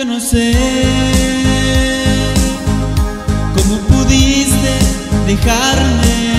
yo no sé cómo pudiste dejarme.